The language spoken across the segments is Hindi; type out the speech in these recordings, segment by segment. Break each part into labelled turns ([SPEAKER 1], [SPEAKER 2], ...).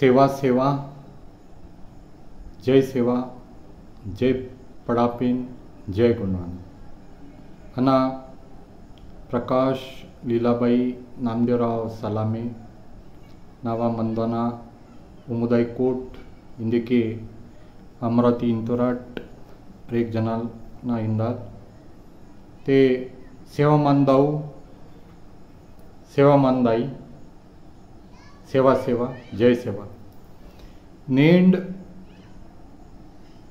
[SPEAKER 1] सेवा सेवा जय सेवा जय पडापीन जय गुणवान अना प्रकाश लीलाबाई नामदेवराव सलामे नावा मंदना उमुदाई कोट इंदिके अमरावती इंतोराट एक जनाल ना इंदात ते सेवा मानदाऊ सेवा सेवा, जय सेवा। नेंड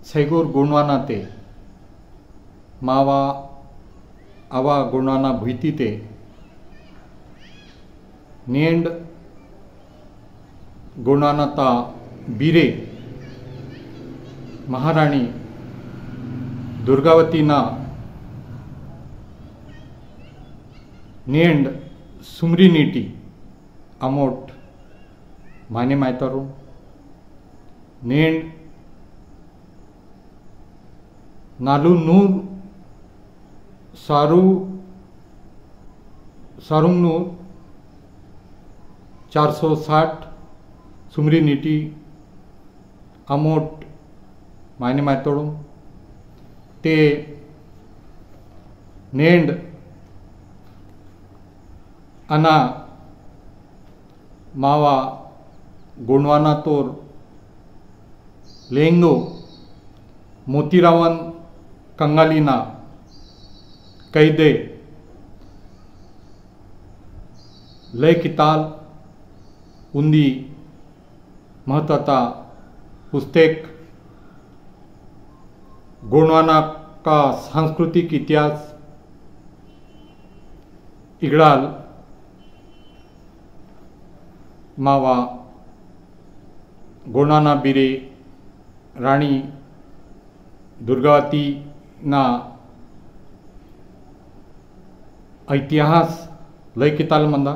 [SPEAKER 1] सैगूर गुणवाना ते, मावा आवा गुणवाना भुईती ते। नेंड गुणवाना ता बीरे महाराणी दुर्गावतीना नेंड सुमरी नीटी अमोट माने मायतारू नेंड नालू नूर सारू सारुंग नूर चार सौ साठ सुमरी गोंडवाना तोर लेंगो मोतीरावन कंगालिना कैदे लय किताल उंदी महत्वता पुस्तक गोंडवाना का सांस्कृतिक इतिहास इगडाल मावा गोंडाना बिरे राणी दुर्गावतीना इतिहास लय किताल मंदा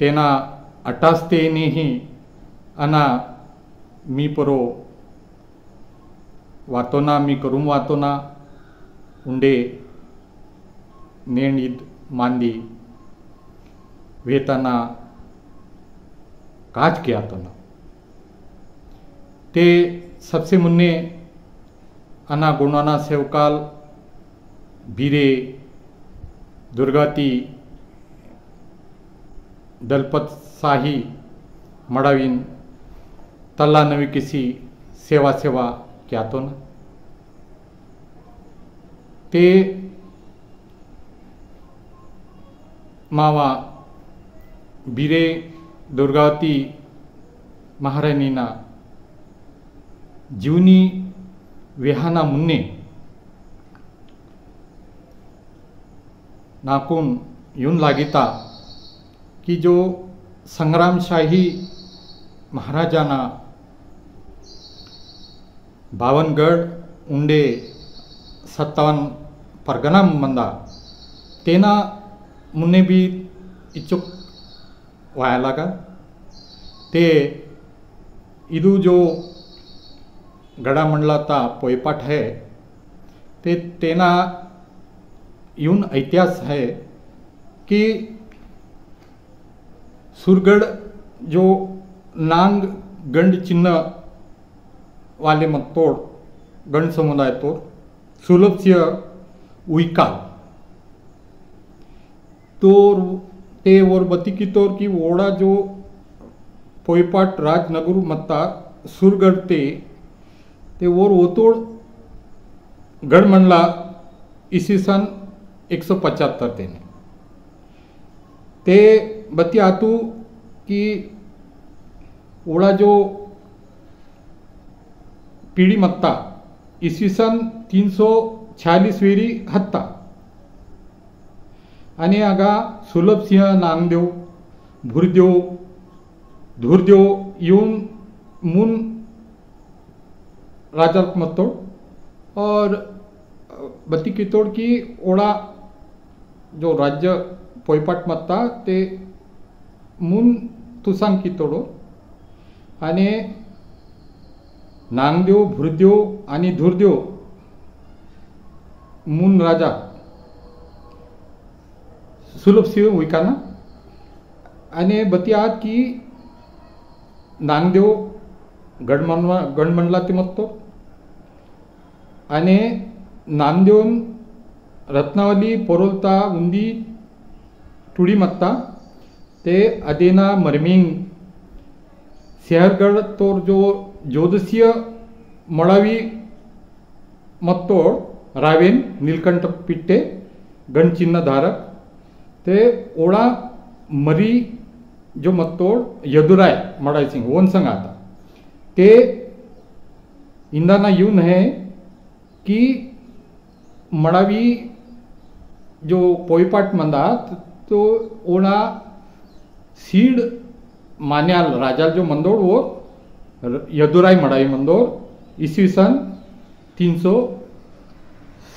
[SPEAKER 1] तेना अटास्तेनेही अना मी परो वातोना मी करूम वातोना उंडे नेणीद मांदी वेताना काज किया तो ना ते सबसे मुन्ने अना गुणाना सेवकाल, बीरे, दुर्गाती, दलपत शाही मडावीन, तल्ला नवी किसी सेवा सेवा क्या तो ना? ते मावा, बीरे जीवनी विहाना मुन्ने नाकून येऊन लागिता की जो संग्रामशाही महाराजाना बावनगढ़ उंडे सत्तावन परगना मंदा, तेना मुन्ने भी इच्छुक व्हायला ते इदू जो गड़ा मंडलाता पोयपाठ है, ते तेना यून इतिहास है कि सुरगढ़ जो नांग गंड चिन्ह वाले मत तोड़, गंड समुदाय तोड़ सुलभ से उइका। तो ते और बती की तौर की ओड़ा जो पोयपाट राजनगर मत्ता सुरगढ़ ते ते और ओतोड़ गढ़ मंडला इसी सन एक सौ पचहत्तर तेने। ते बती आतू कि ओड़ा जो पीढ़ी मत्ता इसवी सन तीन सौ छयालीस वेरी हत्ता। आणि हांगा सुलभ सिंह नांगदेव, भुरदेव, धुरदेव येवन मून राजा मत्तोड और बत्ती कितोड की ओड़ा जो राज्य पोयपाट मत्ता ते मून तुसांग कितोडो आणि नांगदेव, भुरदेव आणि धुरदेव मून राजा। सुलभ सिंह विकाना। आणि बती आत की नांगदेव गडमंडला गडमंडलाती मत्तो आणि नामदेवन रत्नावली, पोरोलता, उंदी टुडी मत्ता ते अदेना मरमिंग शहरगढ़ तोर जो, ज्योतिषीय मळावी मत्तोड रावेन, नीलकंठ पिट्टे, गणचिन्ह धारक, ते ओड़ा मरी जो मत्तोड यदुराय मडाई सिंह, ओन संग आता. ते इंदाना यून है की मडावी जो पोईपाट मंदात तो ओणा सीड मान्याल राजाल जो मंदोर वो, यदुराई मड़ाई मंदोर ईस्वी सन तीन सौ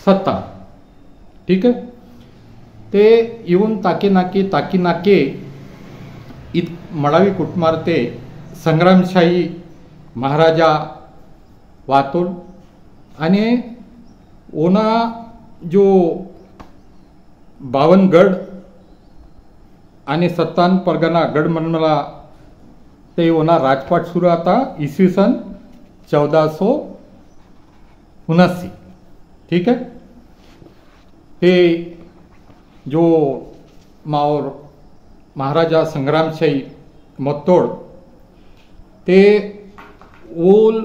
[SPEAKER 1] सत्तर। ठीक है? ते येऊन ताके नाके, ताकी नाके इत मडावी कुटमारते संग्रामशाही महाराजा वातोल आणि ओना जो बावनगड आणि सत्तान परगना गडमंडला ते ओना राजपाट सुरू आता, इसवी सन चौदह सौ उनासी. ठीक है? ते जो माओर महाराजा संग्रामशाही मत्तोड, ते ओल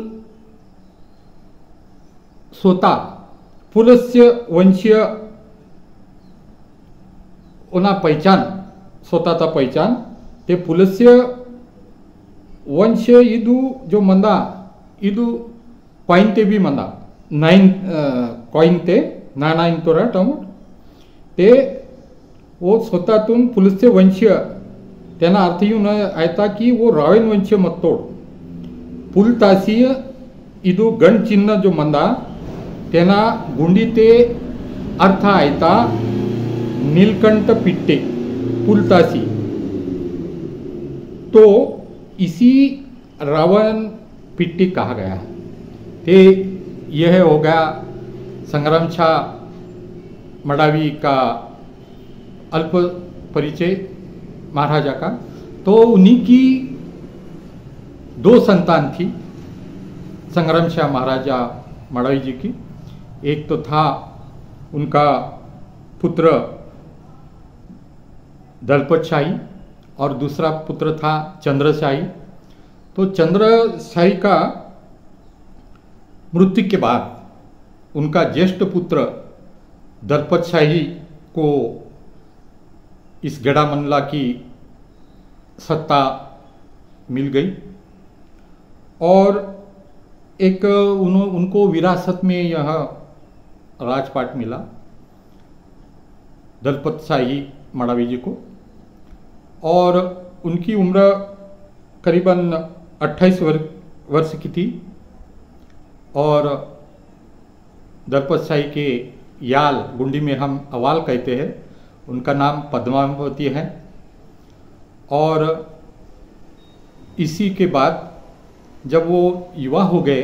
[SPEAKER 1] स्वतः पुलस्य वंशीय ओना पहचान स्वतःचा पहचान ते पुलस्य वंश इदू जो मंदा, इदू कॉइन ते बी मंदा, नाइन कॉइन ते नाणाईन तोरा टमोट, ते वो स्वतःतून पुलस्य वंशीय, त्यांना अर्थ येऊन आयता की वो रावेन वंशीय मत्तोड पुलतासीय इदू गण चिन्ह जो मंदा त्यांना गुंडी ते अर्थ आयता नीलकंठ पिट्टे पुलतासी। तो इसी रावण पिट्टी कहा गया। है ते यह हो गया संग्राम शाह मडावी का अल्प परिचय महाराजा का। तो उन्हीं की दो संतान थी, संग्राम शाह महाराजा मडावी जी की। एक तो था उनका पुत्र दलपत शाही और दूसरा पुत्र था चंद्रशाही। तो चंद्रशाही का मृत्यु के बाद उनका ज्येष्ठ पुत्र दलपत शाही को इस गड़ा मंडला की सत्ता मिल गई और एक उन्हों, उनको विरासत में यह राजपाट मिला, दलपत शाही मड़ावी जी को, और उनकी उम्र करीबन 28 वर्ष की थी, और दलपत शाही के याल गुंडी में हम अवाल कहते हैं, उनका नाम पद्मावती है, और इसी के बाद जब वो युवा हो गए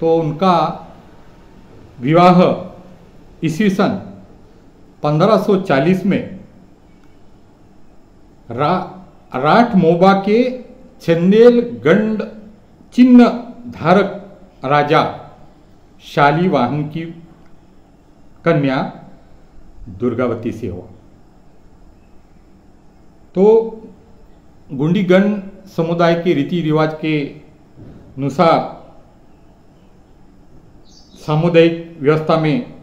[SPEAKER 1] तो उनका विवाह इसी सन 1540 में रा, राठ मोबा के चंदेल गंड चिन्ह धारक राजा शालीवाहन की कन्या दुर्गावती से हुआ। तो गुंडीगण समुदाय के रीति रिवाज के अनुसार सामुदायिक व्यवस्था में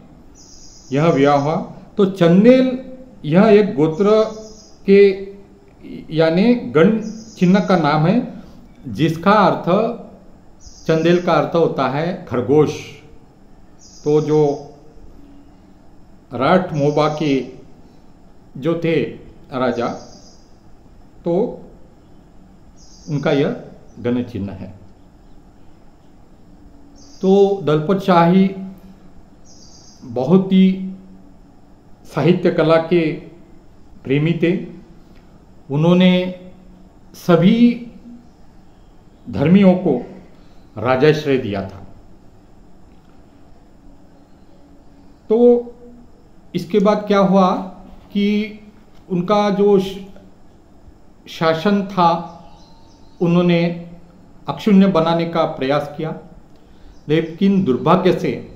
[SPEAKER 1] यह विवाह हुआ। तो चंदेल, यह एक गोत्र के, यानी गण चिन्ह का नाम है, जिसका अर्थ, चंदेल का अर्थ होता है खरगोश। तो जो राठ मोबा के जो थे राजा तो उनका यह गण चिन्ह है। तो दलपत शाही बहुत ही साहित्य कला के प्रेमी थे। उन्होंने सभी धर्मियों को राजाश्रय दिया था। तो इसके बाद क्या हुआ कि उनका जो शासन था, उन्होंने अक्षुण्य बनाने का प्रयास किया। लेकिन दुर्भाग्य से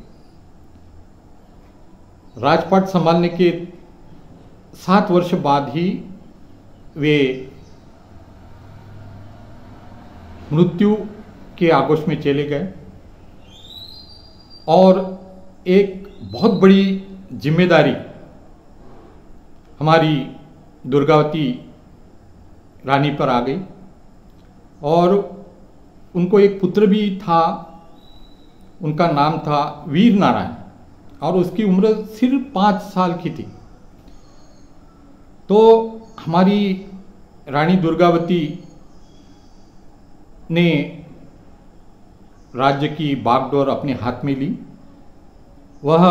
[SPEAKER 1] राजपाट संभालने के सात वर्ष बाद ही वे मृत्यु के आगोश में चले गए और एक बहुत बड़ी ज़िम्मेदारी हमारी दुर्गावती रानी पर आ गई और उनको एक पुत्र भी था, उनका नाम था वीर नारायण और उसकी उम्र सिर्फ़ पाँच साल की थी। तो हमारी रानी दुर्गावती ने राज्य की बागडोर अपने हाथ में ली। वह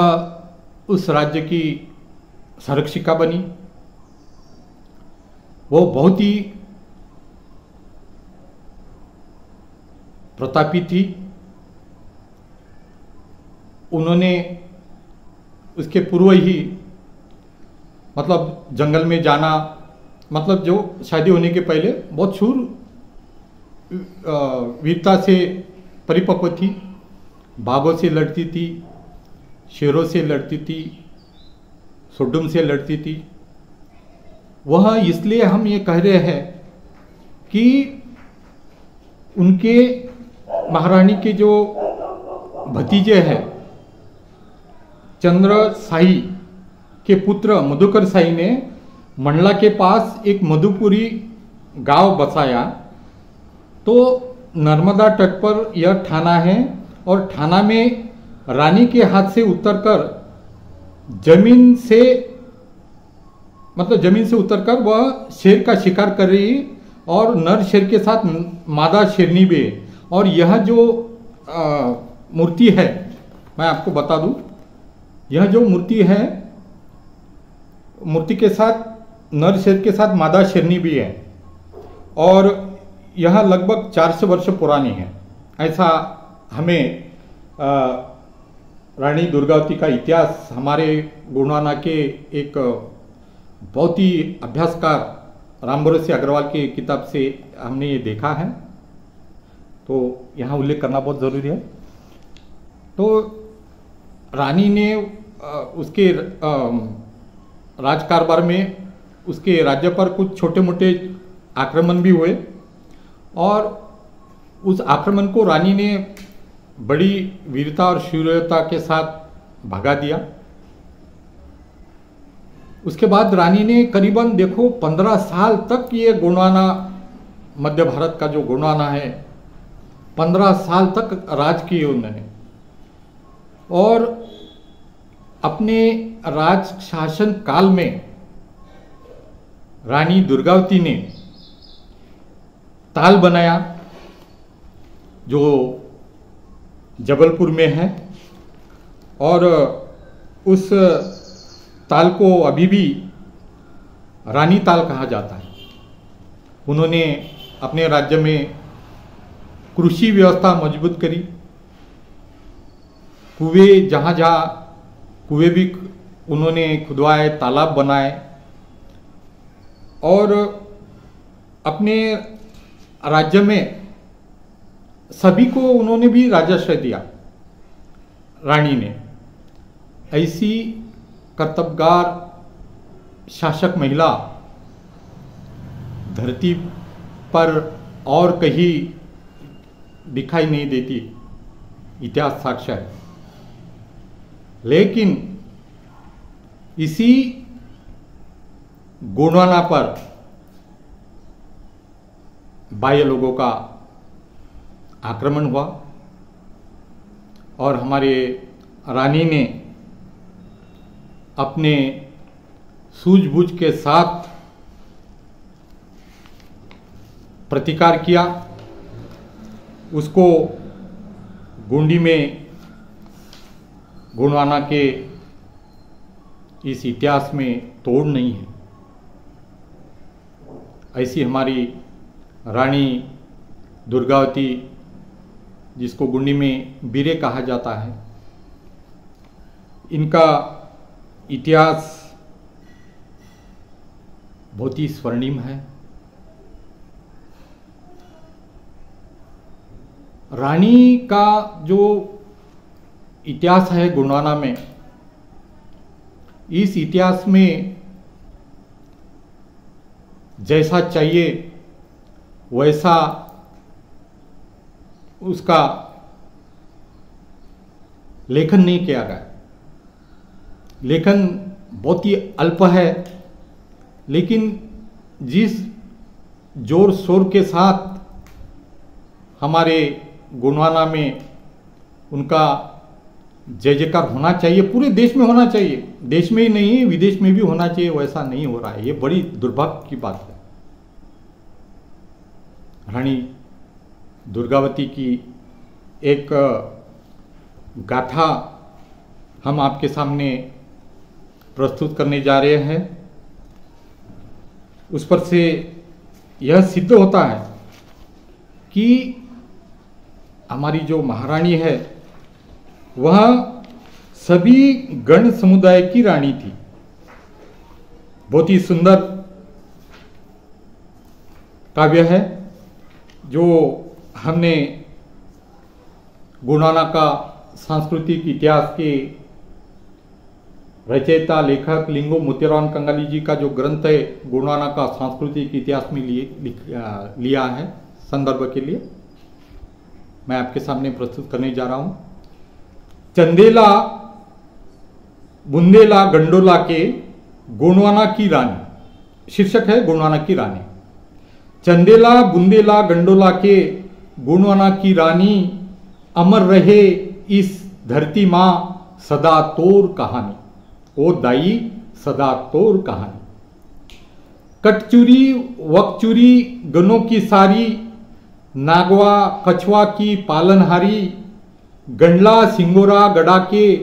[SPEAKER 1] उस राज्य की संरक्षिका बनी। वो बहुत ही प्रतापी थी। उन्होंने उसके पूर्व ही मतलब जंगल में जाना मतलब जो शादी होने के पहले बहुत शूर वीरता से परिपक्व थी बाघों से लड़ती थी, शेरों से लड़ती थी सुडुम से लड़ती थी। वह इसलिए हम ये कह रहे हैं कि उनके महारानी के जो भतीजे हैं चंद्र साई के पुत्र मधुकर साई ने मंडला के पास एक मधुपुरी गाँव बसाया। तो नर्मदा तट पर यह थाना है और थाना में रानी के हाथ से उतरकर ज़मीन से मतलब ज़मीन से उतरकर वह शेर का शिकार कर रही और नर शेर के साथ मादा शेरनी भी। और यह जो मूर्ति है, मैं आपको बता दूँ यह जो मूर्ति है, मूर्ति के साथ, नर शेर के साथ मादा शेरनी भी है। और यह लगभग 400 वर्ष पुरानी है। ऐसा हमें रानी दुर्गावती का इतिहास हमारे गुरुनाना के एक, बहुत ही अभ्यासकार रामभरोसी अग्रवाल की किताब से हमने ये देखा है। तो यहाँ उल्लेख करना बहुत ज़रूरी है। तो रानी ने उसके राज कारबार में उसके राज्य पर कुछ छोटे मोटे आक्रमण भी हुए और उस आक्रमण को रानी ने बड़ी वीरता और शूर्यता के साथ भगा दिया। उसके बाद रानी ने करीबन, देखो, पंद्रह साल तक ये गुणवाना मध्य भारत का जो गुणवाना है, पंद्रह साल तक राज किए उन्होंने। और अपने राज शासन काल में रानी दुर्गावती ने ताल बनाया, जो जबलपुर में है, और उस ताल को अभी भी रानी ताल कहा जाता है। उन्होंने अपने राज्य में कृषि व्यवस्था मज़बूत करी। कुएँ जहाँ जहाँ कुएँ भी उन्होंने खुदवाए तालाब बनाए और अपने राज्य में सभी को उन्होंने भी राजाश्रय दिया, रानी ने। ऐसी कर्तव्यगार शासक महिला धरती पर और कहीं दिखाई नहीं देती, इतिहास साक्ष्य है। लेकिन इसी गोंडवाना पर बाह्य लोगों का आक्रमण हुआ और हमारे रानी ने अपने सूझबूझ के साथ प्रतिकार किया, उसको गुंडी में गुणवाना के इस इतिहास में तोड़ नहीं है। ऐसी हमारी रानी दुर्गावती, जिसको गुंडी में बीरे कहा जाता है, इनका इतिहास बहुत ही स्वर्णिम है। रानी का जो इतिहास है गुणवाना में। इस इतिहास में जैसा चाहिए, वैसा उसका लेखन नहीं किया गया। लेखन बहुत ही अल्प है, लेकिन जिस ज़ोर शोर के साथ हमारे गुणवाना में उनका जय जयकार होना चाहिए, पूरे देश में होना चाहिए। देश में ही नहीं, विदेश में भी होना चाहिए, वैसा नहीं हो रहा है। ये बड़ी दुर्भाग्य की बात है। रानी दुर्गावती की एक गाथा हम आपके सामने प्रस्तुत करने जा रहे हैं। उस पर से यह सिद्ध होता है कि हमारी जो महारानी है वह सभी गण समुदाय की रानी थी। बहुत ही सुंदर काव्य है, जो हमने गुणाना का सांस्कृतिक इतिहास के रचयिता, लेखक लिंगो मोतीराम कंगाली जी का जो ग्रंथ है गुणाना का सांस्कृतिक इतिहास में लिए लिया है, संदर्भ के लिए। मैं आपके सामने प्रस्तुत करने जा रहा हूँ। चंदेला, बुंदेला, गंडोला के गोंडवाना की रानी। शीर्षक है गोंडवाना की रानी। चंदेला, बुंदेला, गंडोला के गोंडवाना की रानी, अमर रहे इस धरती माँ, सदा तोर कहानी। ओ दाई, सदा तोर कहानी। कटचुरी, वकचुरी, गनों की सारी, नागवा, कछुआ की पालनहारी गंडला, सिंगोरा गड़ा के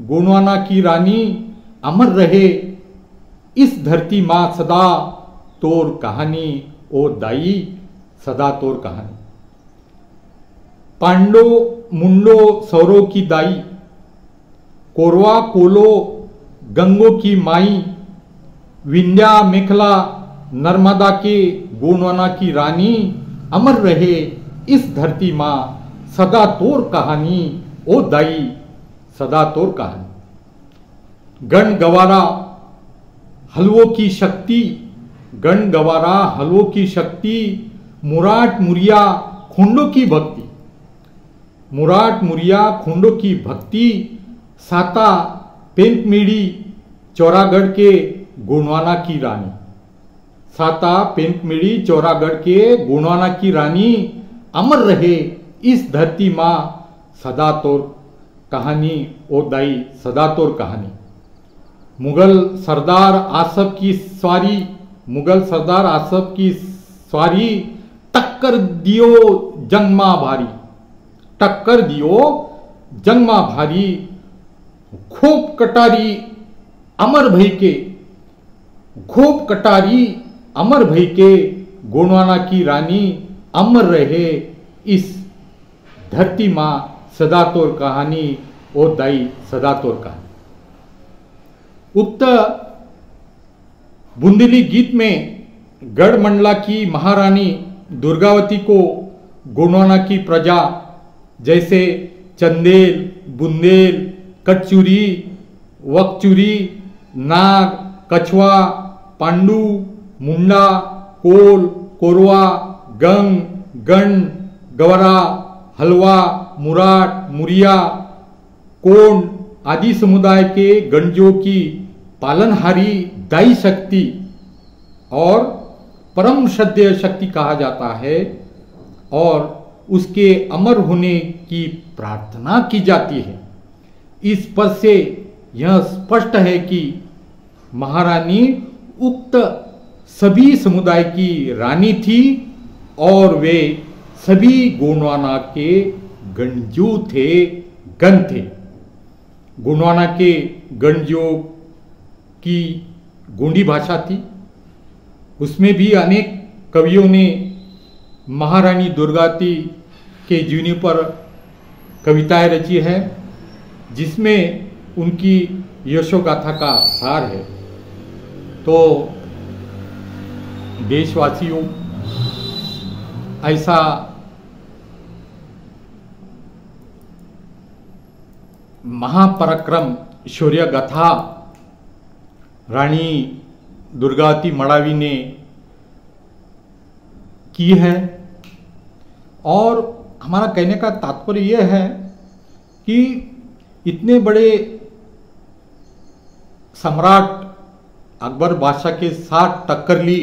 [SPEAKER 1] गोंडवाना की रानी अमर रहे, इस धरती माँ सदा तोर कहानी ओ दाई, सदा तोर कहानी। पांडो, मुंडो, सौरो की दाई, कोरवा, कोलो, गंगो की माई, विंध्या, मेखला, नर्मदा के, गोंडवाना की रानी अमर रहे, इस धरती माँ सदा तोर कहानी, ओ दाई, सदा तोर कहानी। गण गवारा, हलवो की शक्ति, गण गवारा, हलवो की शक्ति, मुराट मुरिया, खुंडो की भक्ति। मुराट मुरिया, खुंडो की भक्ति, साता, पेंटमीड़ी, चौरागढ़ के गुणवाना की रानी। साता, पेंटमीड़ी, चौरागढ़ के गुणवाना की रानी, अमर रहे इस धरती माँ सदा तोर कहानी, ओ दाई सदा तोर कहानी। मुगल सरदार आसफ की सवारी, मुगल सरदार आसफ की सवारी, टक्कर दियो जंगमा भारी। टक्कर दियो जंगमा भारी खूब कटारी अमर भई के। खूब कटारी अमर भई के, गोंडवाना की रानी अमर रहे इस धरती माँ सदा तोर कहानी, ओ दाई सदा तोर कहानी। उक्त बुंदेली गीत में गढ़ मंडला की महारानी दुर्गावती को गोंडवाना की प्रजा जैसे चंदेल, बुंदेल, कचुरी, वकचुरी, नाग कछवा पांडू, मुंडा, कोल, कोरवा, गंग, गण, गवरा हलवा, मुराट, मुरिया कोंड आदि समुदाय के गंजों की पालनहारी दाई शक्ति और परम श्रद्धेय शक्ति कहा जाता है और उसके अमर होने की प्रार्थना की जाती है। इस पद से यह स्पष्ट है कि महारानी उक्त सभी समुदाय की रानी थी और वे सभी गोंडवाना के गंजू थे, गण थे। गोंडवाना के गंजो की गोंडी भाषा थी। उसमें भी अनेक कवियों ने महारानी दुर्गाती के जीवनी पर कविताएँ रची है, जिसमें उनकी यशोगाथा का सार है। तो देशवासियों ऐसा महापराक्रम शौर्य गाथा रानी दुर्गावती मड़ावी ने की है। और हमारा कहने का तात्पर्य यह है कि इतने बड़े सम्राट अकबर बादशाह के साथ टक्कर ली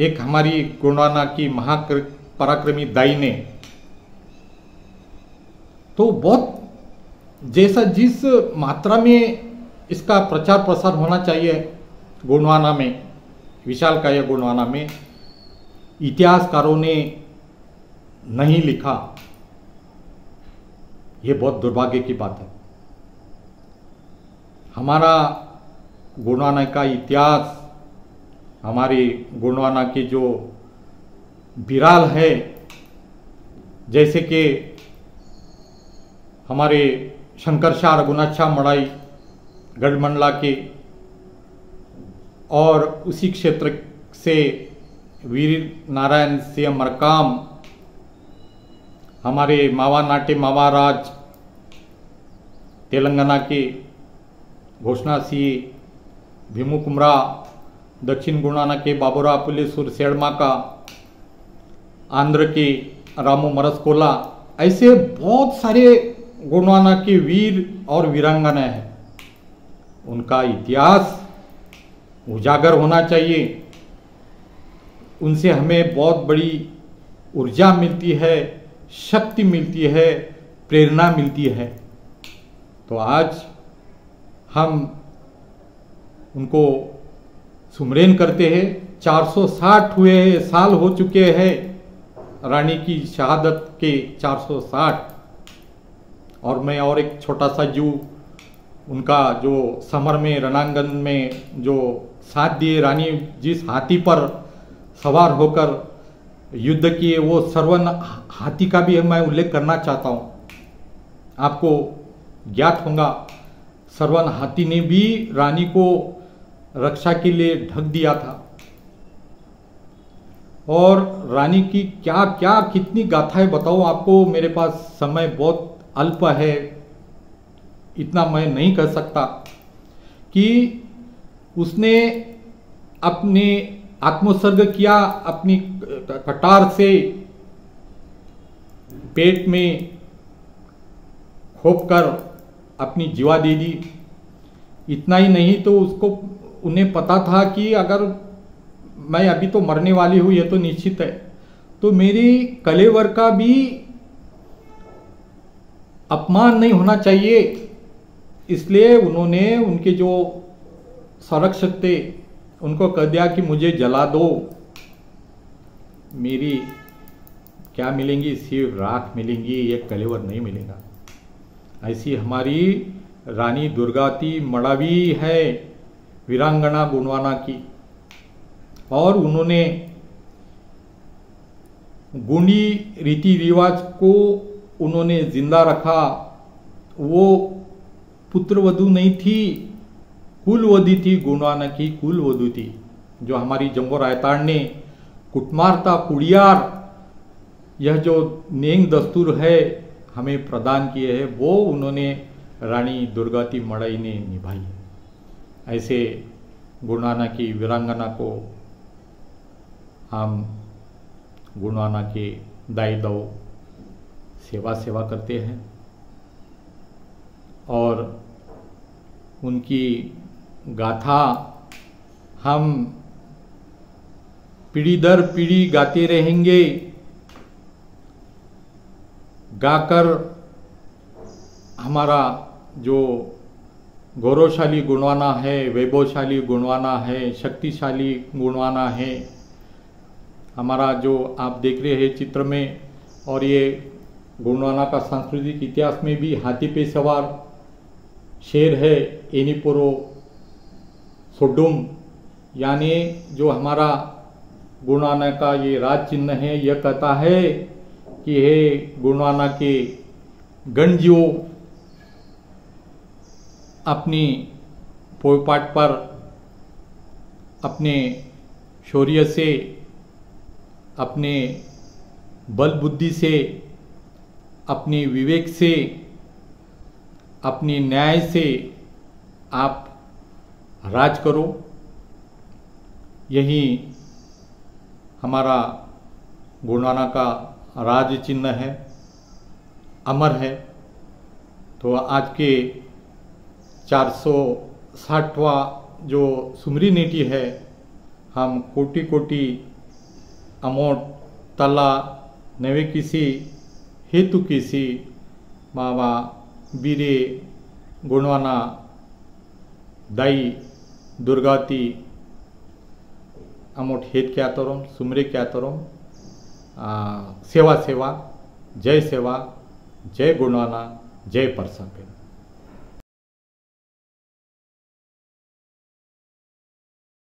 [SPEAKER 1] एक हमारी गुणवाना की महापराक्रमी दाई ने तो बहुत जैसा जिस मात्रा में इसका प्रचार प्रसार होना चाहिए गुणवाना में, विशाल का गुणवाना में, इतिहासकारों ने नहीं लिखा, ये बहुत दुर्भाग्य की बात है। हमारा गुणवाना का इतिहास हमारे गुणवाना की जो बिराल है, जैसे कि हमारे शंकर शाह रघुनाथ मड़ाई, गढ़मंडला के, और उसी क्षेत्र से वीर नारायण सिंह मरकाम, हमारे मावा नाटे मावाराज तेलंगाना के घोषणा सिंह भीमू कुमरा दक्षिण गुणाना के बाबूराव पुलिसुर सेड़मा का, आंध्र के रामू मरसकोला, ऐसे बहुत सारे गुणवाना के वीर और वीरांगना हैं। उनका इतिहास उजागर होना चाहिए। उनसे हमें बहुत बड़ी ऊर्जा मिलती है, शक्ति मिलती है, प्रेरणा मिलती है। तो आज हम उनको सुमरेन करते हैं। 460 हुए साल हो चुके हैं। रानी की शहादत के 460 और मैं और एक छोटा सा जू, उनका जो समर में, रणांगन में जो साथ दिए रानी जिस हाथी पर सवार होकर युद्ध किए, वो सर्वन हाथी का भी मैं उल्लेख करना चाहता हूँ। आपको ज्ञात होगा, सर्वन हाथी ने भी रानी को रक्षा के लिए ढक दिया था। और रानी की क्या क्या कितनी गाथाएँ बताऊँ आपको? मेरे पास समय बहुत अल्प है। इतना मैं नहीं कर सकता कि उसने अपने आत्मोत्सर्ग किया, अपनी कटार से पेट में खोप कर अपनी जीवा दे दी। इतना ही नहीं तो उसको उन्हें पता था कि अगर मैं अभी तो मरने वाली हूँ यह तो निश्चित है। तो मेरी कलेवर का भी अपमान नहीं होना चाहिए। इसलिए उन्होंने उनके जो संरक्षक थे, उनको कह दिया कि मुझे जला दो। मेरी क्या मिलेंगी? सिर्फ़ राख मिलेंगी, ये कलेवर नहीं मिलेगा। ऐसी हमारी रानी दुर्गाती मड़ावी है। वीरांगना गुणवाना की। और उन्होंने गुंडी रीति रिवाज को उन्होंने ज़िंदा रखा। वो पुत्रवधु नहीं थी, कुलवधु थी, गुणवाना की कुलवधु थी, जो हमारी जम्बो रायताड़ ने कुटमारता कुड़ियार यह जो नेंग दस्तूर है, हमें प्रदान किए है, वो उन्होंने रानी दुर्गाती मड़ई ने निभाई। है ऐसे गुणाना की वीरांगना को हम गुणाना के दाई दो सेवा सेवा करते हैं और उनकी गाथा हम पीढ़ी दर पीढ़ी गाते रहेंगे। गाकर हमारा जो गौरवशाली गुणवाना है, वैभवशाली गुणवाना है, शक्तिशाली गुणवाना है। हमारा जो आप देख रहे हैं चित्र में, और ये गुणवाना का सांस्कृतिक इतिहास में भी हाथी पे सवार शेर है, एनीपुरो, सोडुम, यानी जो हमारा गुणवाना का ये राज चिन्ह है, यह कहता है कि हे गुणवाना के गणजीव अपनी पोपाट पर अपने शौर्य से, अपने बल बुद्धि से, अपने विवेक से, अपने न्याय से आप राज करो। यही हमारा गुरुनाना का राज चिन्ह है, अमर है। तो आज के 460वां जो सुमरी नीति है, हम कोटि कोटि अमोट तला नवे किसी, हेतु किसी बाबा बीरे गुणवाना दाई दुर्गाती अमोट हेत क्या तरोम सुमरे क्या तरोम सेवा सेवा, जय सेवा, जय गुणवाना, जय परसापेन